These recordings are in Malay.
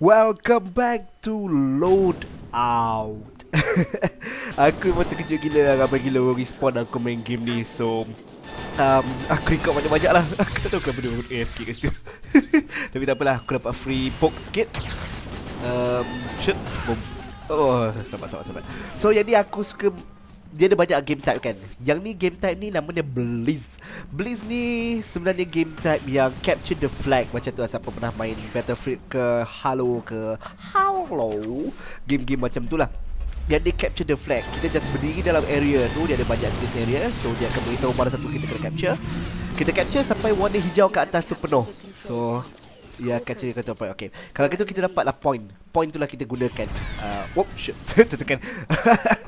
Welcome back to Load Out. Aku memang terkejut gila lah Ramai gila orang respawn aku main game ni. So um, Aku record banyak-banyak lah. Aku tak tahu kenapa dia AFK kat situ. Tapi tak apalah Aku dapat free poke sikit. Um, Shoot Boom. Oh selamat selamat selamat So jadi aku suka dia ada banyak game type kan. Yang ni game type ni namanya Blizz Blizz ni sebenarnya game type yang capture the flag. Macam tu lah siapa pernah main Battlefield ke Halo ke Halo. Game-game macam tu lah. Yang dia capture the flag. Kita just berdiri dalam area tu. Dia ada banyak jenis area. So dia akan beritahu mana satu kita kena capture. Kita capture sampai warna hijau kat atas tu penuh. So Ya capture dia kata point Okay. Kalau gitu kita dapatlah point. Point tu lah kita gunakan. Uh, Whoop shit Tertekan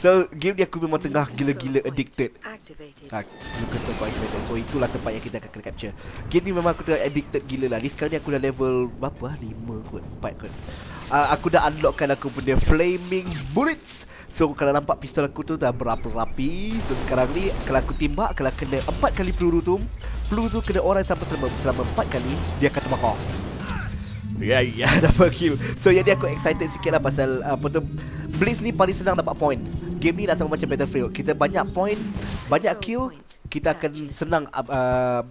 So game ni aku memang tengah gila-gila addicted. Ha, point activated. So itulah tempat yang kita akan kena capture. Game ni memang aku tengah addicted gila lah. Ni sekarang ni aku dah level Berapa lah 5 kot 4 kot. Uh, Aku dah unlockkan aku punya Flaming Bullets. So kalau nampak pistol aku tu dah berapi-rapi. So sekarang ni Kalau aku timbak Kalau kena 4 kali peluru tu peluru tu kena orang sampai selama selama 4 kali dia akan terbakar. Ya ya dapat kill. So jadi aku excited sikit lah pasal apa tu Blitz ni paling senang dapat point. Game ni dah sama macam Battlefield. Kita banyak point, banyak kill, kita akan senang uh,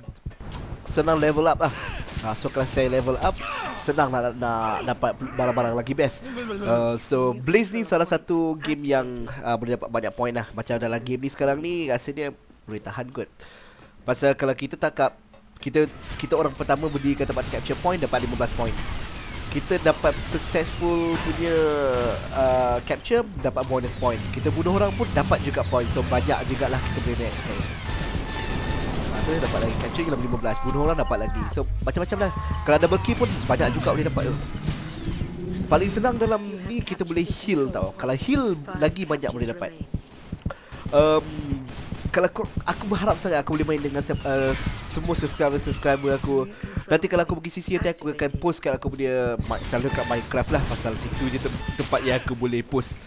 senang level up lah. Uh, so kalau saya level up Senang nak, nak dapat barang-barang lagi best uh, So Blaze ni salah satu game yang uh, Boleh dapat banyak point lah Macam dalam game ni sekarang ni Rasanya boleh tahan kot Pasal kalau kita tangkap kita kita orang pertama berdiri kat tempat capture point dapat 15 point. Kita dapat successful punya uh, capture dapat bonus point. Kita bunuh orang pun dapat juga point. So banyak jugalah kita boleh naik. Okay. Ada dapat lagi capture lagi 15. Bunuh orang dapat lagi. So macam-macam lah. Kalau double kill pun banyak juga boleh dapat tu. Paling senang dalam ni kita boleh heal tau. Kalau heal lagi banyak boleh dapat. Um, kalau aku, aku berharap sangat aku boleh main dengan uh, semua subscriber subscriber aku. Nanti kalau aku pergi sisi nanti aku akan post kat aku punya selalu kat Minecraft lah. Pasal situ je tempat yang aku boleh post.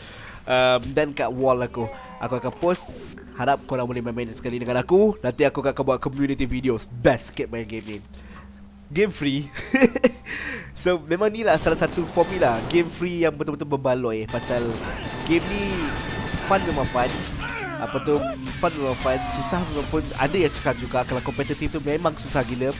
Um, dan kat wall aku. Aku akan post. Harap korang boleh main-main sekali dengan aku. Nanti aku akan buat community videos Best sikit main game ni. Game free. So memang ni lah salah satu for me lah. Game free yang betul-betul berbaloi. Pasal game ni Fun memang fun apa tu fun memang fun susah pun ada yang susah juga. Kalau kompetitif tu memang susah gila.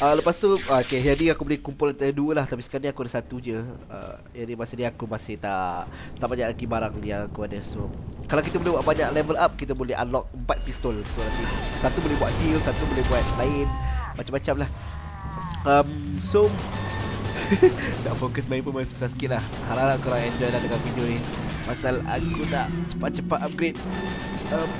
Uh, lepas tu uh, okay jadi aku boleh kumpul ada dua lah. Tapi sekarang ni aku ada satu je. Uh, jadi masa ni aku masih tak tak banyak lagi barang yang aku ada. So kalau kita boleh buat banyak level up kita boleh unlock empat pistol. So nanti satu boleh buat heal satu boleh buat lain macam-macam lah. Um, so nak fokus main pun masih susah sikit lah. Harap-harap korang enjoy lah dengan video ni. Pasal aku nak cepat-cepat upgrade um,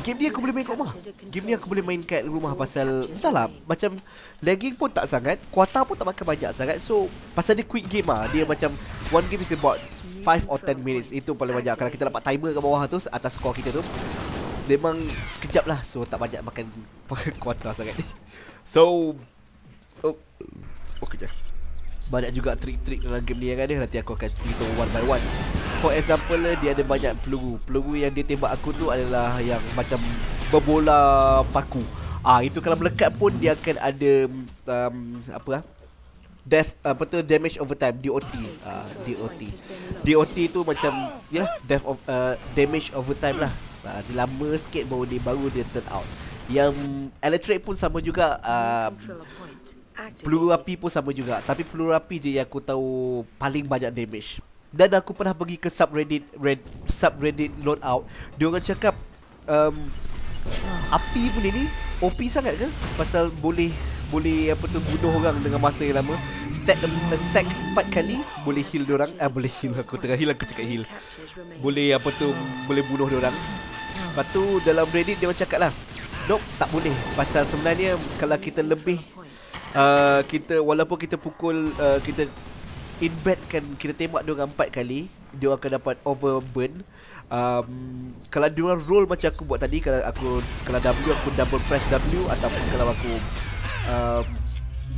Game ni aku boleh main kat rumah. Game ni aku boleh main kat rumah Pasal Entahlah Macam Lagging pun tak sangat Kuota pun tak makan banyak sangat. So Pasal dia quick game lah Dia macam One game is about 5 or 10 minutes. Itu paling banyak. Kalau kita dapat timer kat bawah tu Atas skor kita tu Memang Sekejap lah. So tak banyak makan Kuota sangat. So Oh Oh kejap. Banyak juga trik-trik dalam game ni yang ada Nanti aku akan cerita one by one For example dia ada banyak peluru. Peluru yang dia tembak aku tu adalah yang macam berbola paku. Ah itu kalau melekat pun dia akan ada um, apa ah? Death apa tu damage over time. DOT ah DOT DOT tu macam ya death of uh, damage over time lah. Ah, dia lama sikit baru dia baru dia turn out. Yang electric pun sama juga. Um, Peluru api pun sama juga. Tapi peluru api je yang aku tahu Paling banyak damage Dan aku pernah pergi ke subreddit red, Subreddit loadout. Dia orang cakap um, Api pun ni OP sangat ke? Pasal boleh Boleh apa tu Bunuh orang dengan masa yang lama. Stack Stack 4 kali Boleh heal orang. Ah Boleh heal. Aku Tengah heal aku cakap heal. Boleh apa tu Boleh bunuh orang. Lepas tu dalam reddit dia orang cakap lah Nope tak boleh. Pasal sebenarnya Kalau kita lebih uh, kita walaupun kita pukul uh, kita in bed kan kita tembak dia 4 kali dia akan dapat overburn. Um, kalau dia roll macam aku buat tadi kalau aku kalau W aku double press W ataupun kalau aku um,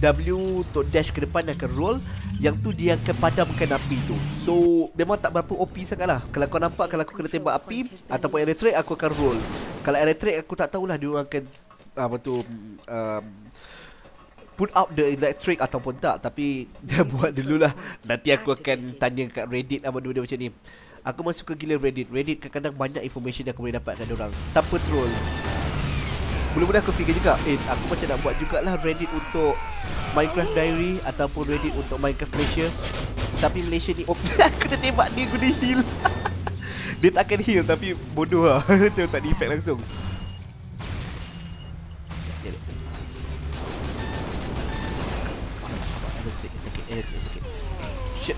W untuk dash ke depan akan roll. Yang tu dia akan padamkan api tu. So memang tak berapa OP sangat lah. Kalau kau nampak kalau aku kena tembak api Ataupun electric aku akan roll. Kalau electric aku tak tahulah dia akan Apa tu um, put up the electric ataupun tak Tapi dia buat dululah. Nanti aku akan tanya kat Reddit apa benda macam ni. Aku memang suka gila Reddit. Reddit kadang-kadang banyak information yang aku boleh dapatkan orang. Tanpa troll. Mula-mula aku fikir juga Eh aku macam nak buat jugalah Reddit untuk Minecraft Diary Ataupun Reddit untuk Minecraft Malaysia. Tapi Malaysia ni oh, Aku tertembak dia guna heal. Dia takkan heal tapi bodoh lah. Macam tak effect langsung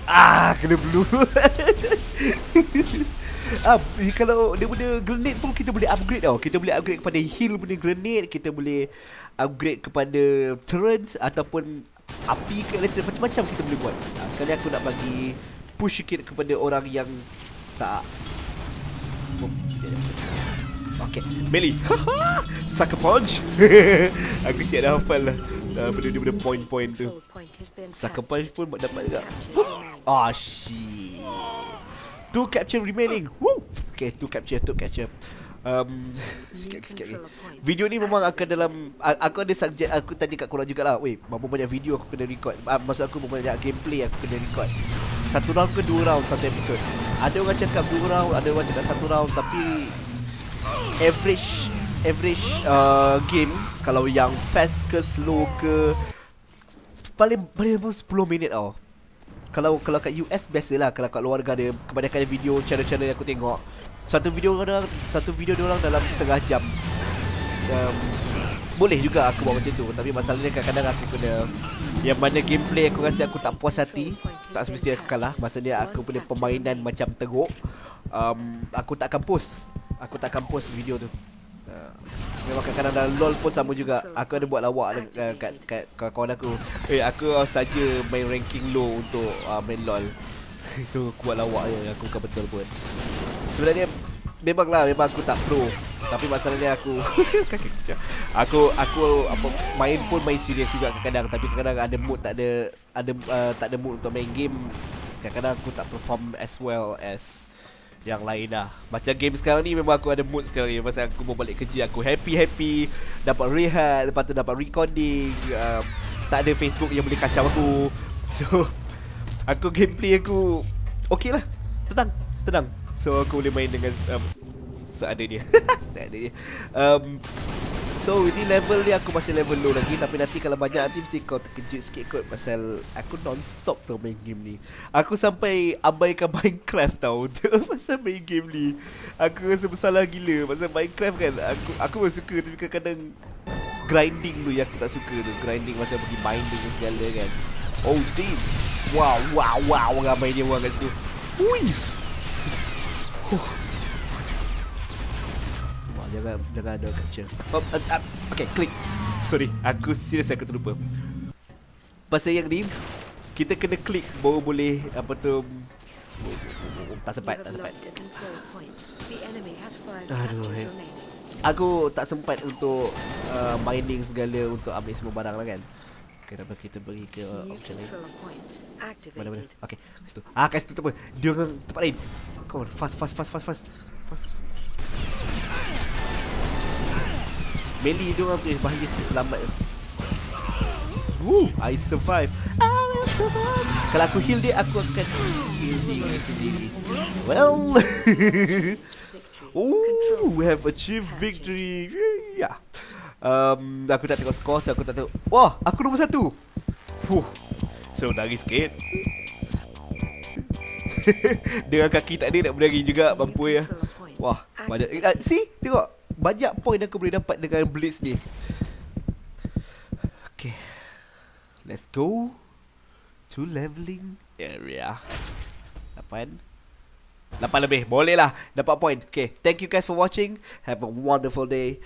Ah, kena blue. ah, kalau dia punya grenade pun kita boleh upgrade tau. Kita boleh upgrade kepada heal punya grenade, kita boleh upgrade kepada turret ataupun api ke macam-macam kita boleh buat. Ah, sekali aku nak bagi push sikit kepada orang yang tak Okay, Melly. Sucker punch. Aku siap dah hafal lah. Uh, Benda-benda point-point tu. Sucker punch pun dapat juga Oh shit. Two capture remaining. Woo. Okay, two capture, two capture. Um, sikit, sikit ni. Video ni memang akan dalam Aku ada subjek aku tadi kat korang jugalah Weh, berapa banyak video aku kena record? Uh, Maksud aku berapa banyak gameplay aku kena record? Satu round ke dua round satu episod Ada orang cakap dua round, ada orang cakap satu round Tapi Average Average uh, game Kalau yang fast ke slow ke Paling paling 10 minit tau kalau kalau kat US biasalah. Kalau kat luar negara kebanyakan video channel-channel yang aku tengok. Satu video orang satu video orang dalam setengah jam. Um, boleh juga aku buat macam tu. Tapi masalahnya kadang-kadang aku kena yang mana gameplay aku rasa aku tak puas hati tak semestinya aku kalah. Maksudnya aku punya permainan macam teruk. Um, aku tak akan post. Aku tak akan post video tu Memang kadang-kadang dalam LOL pun sama juga. Aku ada buat lawak uh, kat, kat, kat kawan aku. Eh aku saja main ranking low untuk uh, main LOL. Itu buat lawak je Aku bukan betul pun. Sebenarnya Memang lah Memang aku tak pro. Tapi masalahnya aku Aku Aku apa, Main pun main serius juga kadang-kadang. Tapi kadang-kadang ada mood tak ada Ada uh, Tak ada mood untuk main game Kadang-kadang aku tak perform as well as yang lain dah Macam game sekarang ni memang aku ada mood sekarang ni. Masa aku mau balik kerja aku happy-happy Dapat rehat, lepas tu dapat recording. Um, Tak ada Facebook yang boleh kacau aku. So Aku gameplay aku Okay lah. Tenang Tenang. So aku boleh main dengan um, Seadanya. Seadanya. Um, So ini level ni aku masih level low lagi. Tapi nanti kalau banyak nanti mesti kau terkejut sikit kot Pasal aku non-stop tau main game ni. Aku sampai abaikan Minecraft tau. Pasal main game ni. Aku rasa bersalah gila. Pasal Minecraft kan Aku aku pun suka. Tapi kadang-kadang Grinding tu yang aku tak suka tu. Grinding macam pergi binding dan segala kan. Oh damn Wow wow wow. Ramai dia orang kat situ. Ui Huh jangan jangan ada capture. Oh, uh, uh, okay, klik. Sorry, aku serius aku terlupa. Pasal yang ni kita kena klik baru boleh apa tu tak sempat, tak sempat. Aduh, eh. Aku tak sempat untuk uh, mining segala untuk ambil semua barang lah kan. Okay, tak kita pergi ke option lain. Mana mana? Okay, situ. Ah, kat situ tu apa? Dia orang tempat lain. Come on, fast, fast, fast, fast, fast. Melee dia orang tu bahaya sikit lambat je. Woo, I survive. I will survive. Kalau aku heal dia, aku akan heal dia sendiri. Well. Ooh, we have achieved victory. Yeah. Um, aku tak tengok skor, so aku tak tengok. Wah, aku nombor satu. Huh. So, nangis sikit. Dengan kaki tak ada nak berdari juga mampu ya. Wah, banyak. Uh, see, tengok banyak point aku boleh dapat dengan blitz ni. Okay. Let's go to leveling area. 8 8 lebih. Boleh lah dapat point. Okay. Thank you guys for watching. Have a wonderful day.